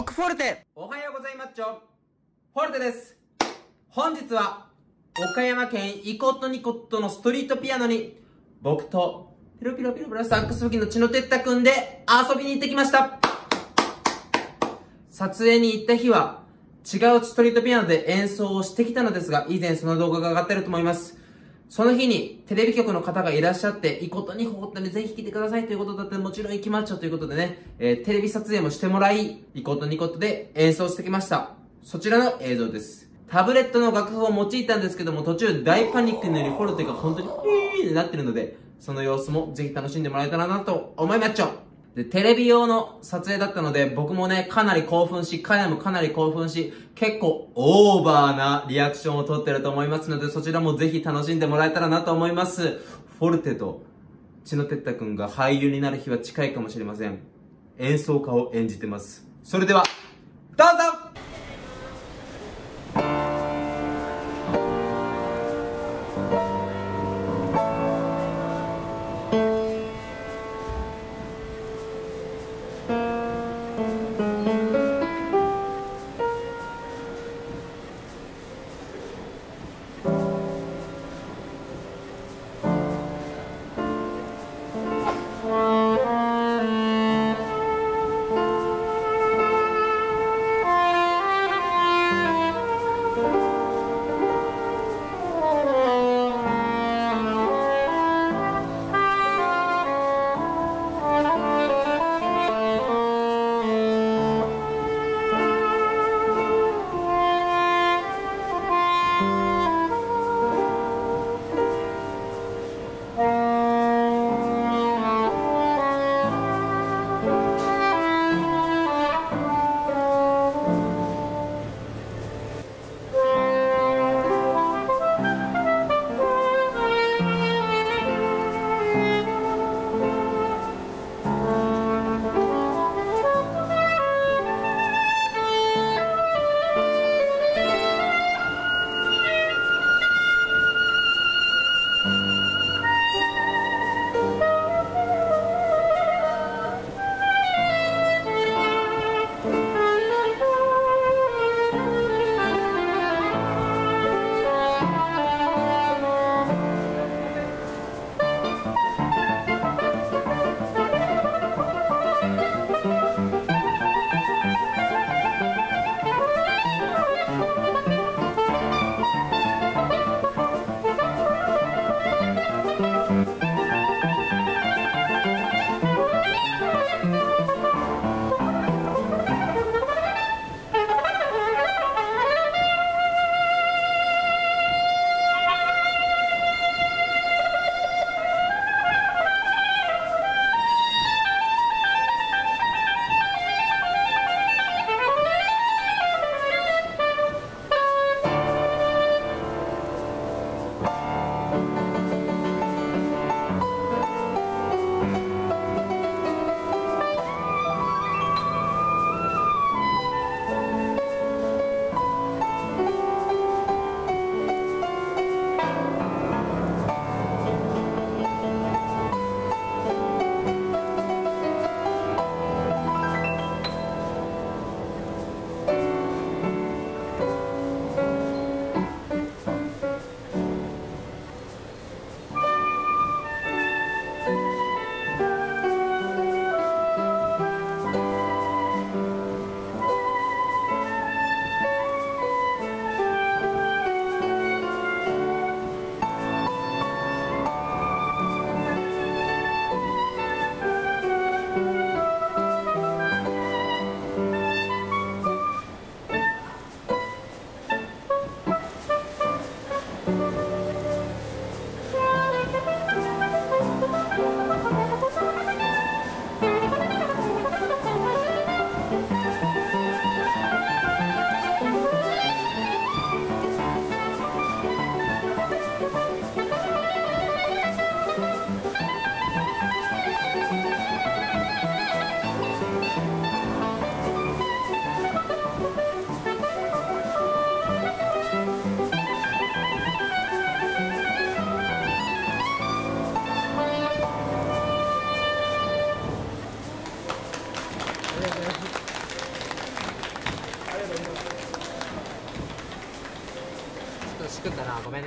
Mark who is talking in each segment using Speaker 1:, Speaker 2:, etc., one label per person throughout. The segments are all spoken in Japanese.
Speaker 1: 僕フォルテ。
Speaker 2: おはようございます。フォルテです。本日は岡山県イコットニコットのストリートピアノに僕とピロピロピロピロサックス吹きの血のてったくんで遊びに行ってきました。撮影に行った日は違うストリートピアノで演奏をしてきたのですが以前その動画が上がってると思います。その日にテレビ局の方がいらっしゃって、いいことにほったでぜひ来てくださいということだったらもちろん行きましょうということでね、えー、テレビ撮影もしてもらい、いことにことで演奏してきました。そちらの映像です。タブレットの楽譜を用いたんですけども、途中大パニックのようにフォルテが本当にピーってなってるので、その様子もぜひ楽しんでもらえたらなと思いまっちょで、テレビ用の撮影だったので、僕もね、かなり興奮し、カヤもかなり興奮し、結構オーバーなリアクションを撮ってると思いますので、そちらもぜひ楽しんでもらえたらなと思います。フォルテと血のてったくんが俳優になる日は近いかもしれません。演奏家を演じてます。それでは、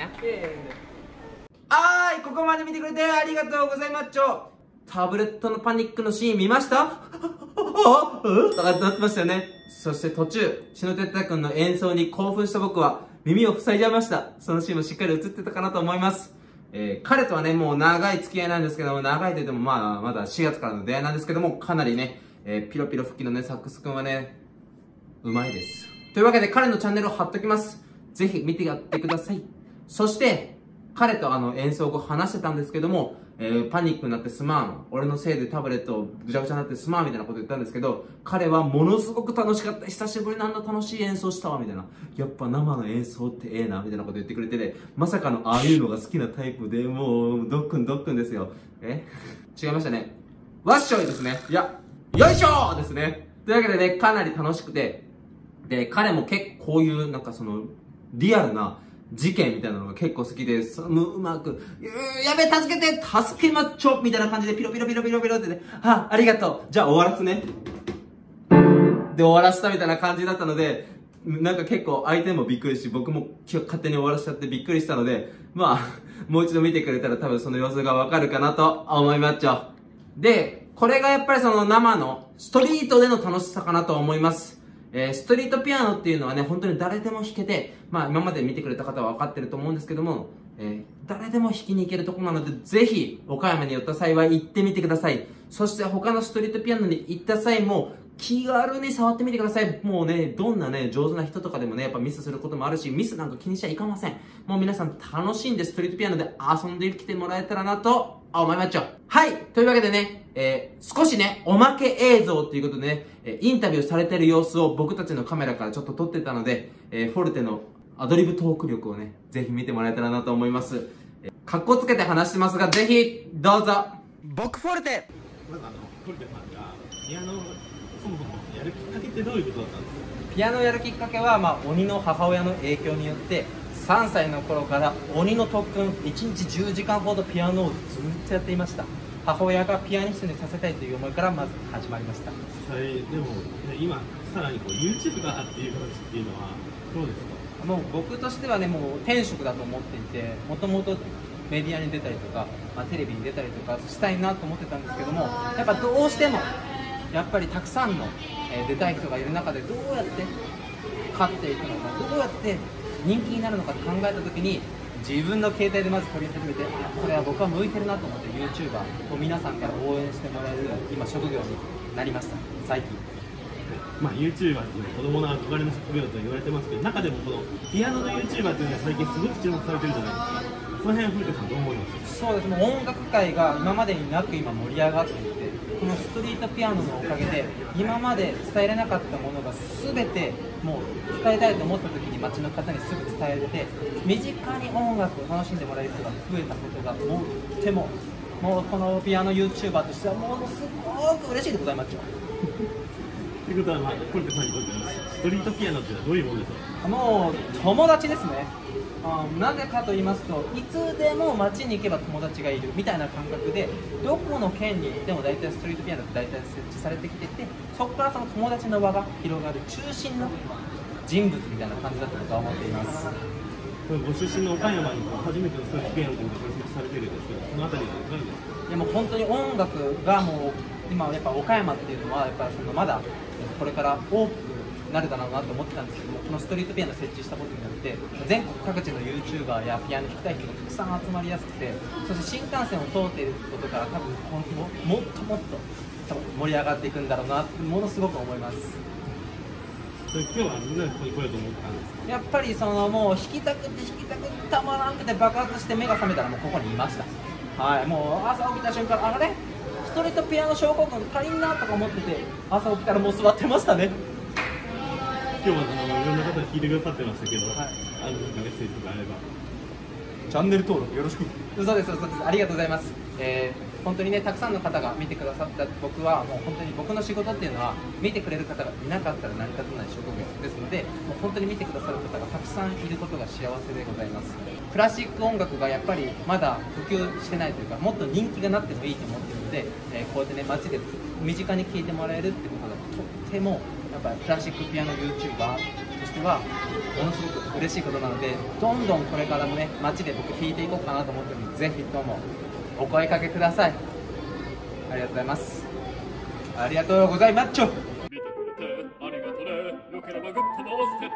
Speaker 2: 100円でいここまで見てくれてありがとうございますちょタブレットのパニックのシーン見ました？あとかなってましたよねそして途中篠哲太君の演奏に興奮した僕は耳を塞いじゃいましたそのシーンもしっかり映ってたかなと思いますえー、彼とはね、もう長い付き合いなんですけども、長いと言ってもまあ、まだ4月からの出会いなんですけども、かなりね、えー、ピロピロ吹きのね、サックスくんはね、うまいです。というわけで彼のチャンネルを貼っときます。ぜひ見てやってください。そして、彼とあの演奏後話してたんですけども、えー、パニックになってすまん。俺のせいでタブレットぐちゃぐちゃになってすまんみたいなこと言ったんですけど、彼はものすごく楽しかった。久しぶりなんだ楽しい演奏したわ、みたいな。やっぱ生の演奏ってええな、みたいなこと言ってくれてて、まさかのああいうのが好きなタイプで、もう、ドックンドックンですよ。え？違いましたね。わっしょいですね。いや、よいしょーですね。というわけでね、かなり楽しくて、で、彼も結構こういう、なんかその、リアルな、事件みたいなのが結構好きで、そのうまく、やべ、助けて助けまっちょみたいな感じでピロピロピロピロピロってね、あ、ありがとうじゃあ終わらすね。で終わらせたみたいな感じだったので、なんか結構相手もびっくりし、僕も勝手に終わらせちゃってびっくりしたので、まあ、もう一度見てくれたら多分その様子がわかるかなと思いまっちょ。で、これがやっぱりその生のストリートでの楽しさかなと思います。えー、ストリートピアノっていうのはね、本当に誰でも弾けて、まあ今まで見てくれた方は分かってると思うんですけども、えー、誰でも弾きに行けるとこなので、ぜひ岡山に寄った際は行ってみてください。そして他のストリートピアノに行った際も、気軽に触ってみてください。もうね、どんなね、上手な人とかでもね、やっぱミスすることもあるし、ミスなんか気にしちゃいかません。もう皆さん楽しんでストリートピアノで遊んできてもらえたらなと思いまっちゃう。はい。というわけでね、えー、少しね、おまけ映像っていうことでね、えインタビューされてる様子を僕たちのカメラからちょっと撮ってたので、えー、フォルテのアドリブトーク力をね、ぜひ見てもらえたらなと思います。えー、かっこつけて話してますが、ぜひ、どうぞ僕フォルテ
Speaker 1: なんかあの、フォルテさんが、ピアノ、そもそもやるきっかけってどういうことだったんですか？
Speaker 2: ピアノをやるきっかけは、まあ、鬼の母親の影響によって、3歳の頃から鬼の特訓1日10時間ほどピアノをずっとやっていました。母親がピアニストにさせたいという思いからまず始まりました。
Speaker 1: それでも、今さらにこう YouTube がっていう形っていうのはどうですか？
Speaker 2: もう僕としてはねもう天職だと思っていてもともとメディアに出たりとか、まあ、テレビに出たりとかしたいなと思ってたんですけどもやっぱどうしてもやっぱりたくさんの、え出たい人がいる中でどうやって勝っていくのかどうやって人気になるのかって考えた時に自分の携帯でまず撮り始めてこれは僕は向いてるなと思って YouTuber を皆さんから応援してもらえる今職業になりました。最近。
Speaker 1: まあ、YouTuber っていうのは子供の憧れの職業と言われてますけど中でもこのピアノの YouTuber っていうのは最近すごく注目されてるじゃないですか。その辺は古田さんどう思います？
Speaker 2: そうです。ね音楽界が今までになく今盛り上がっていてこのストリートピアノのおかげで今まで伝えれなかったものが全てもう伝えたいと思った時に街の方にすぐ伝えれて身近に音楽を楽しんでもらえる人が増えたことがとってももうこのピアノ YouTuber としてはものすごく嬉しいでございますよ。
Speaker 1: ということは、まあ、コルテさんにとってストリートピアノっていうのはどういうものでしょう
Speaker 2: もう友達ですね。あなぜかと言いますといつでも街に行けば友達がいるみたいな感覚でどこの県に行っても大体ストリートピアノって大体設置されてきててそこからその友達の輪が広がる中心の人物みたいな感じだったと思っています。
Speaker 1: ご出身の岡山に初めてのストリートピアノということが設置されてるんですけどその辺りはいかがですか？
Speaker 2: いやもう本当に音楽がもう今やっぱ岡山っていうのはやっぱそのまだこれから多くなるだろうなと思ってたんですけどもこのストリートピアノ設置したことによって全国各地の YouTuber やピアノ弾きたい人がたくさん集まりやすくてそして新幹線を通っていることから多分今後もっともっと多分盛り上がっていくんだろうなってものすごく思います。
Speaker 1: 今日はみんなでここに来ようと思ったんです
Speaker 2: やっぱりそのもう弾きたくて弾きたくてたまらんくて爆発して目が覚めたらもうここにいました。はいもう朝起きた瞬間あれストリートピアノ症候群足りんなとか思ってて朝起きたらもう座ってましたね。
Speaker 1: 今日はあのいろんな方に聞いてくださってましたけど、はい、あのなんかメッセージとかあれば。
Speaker 2: チャンネル登録よろしく。そうですそうです。ありがとうございます、えー、本当にねたくさんの方が見てくださった僕はもう本当に僕の仕事っていうのは見てくれる方がいなかったら成り立たない職業ですのでもう本当に見てくださる方がたくさんいることが幸せでございます。クラシック音楽がやっぱりまだ普及してないというかもっと人気がなってもいいと思ってるので、えー、こうやってね街で身近に聴いてもらえるってことがとってもやっぱクラシックピアノ YouTuber としてはものすごく嬉しいことなのでどんどんこれからもね街で僕弾いていこうかなと思ってるのでぜひともお声かけください。ありがとうございます。ありがとうございまっちょ
Speaker 3: 見てくれてありがとね。よければグッドも押してて。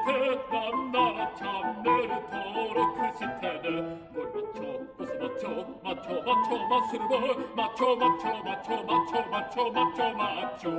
Speaker 3: なんならチャンネル登録して。ねゴリマッチョボスマッチョマッチョマッチョマッスルボ。マッチョマッチョマッチョマッチョマッチョマッチョマッチョ。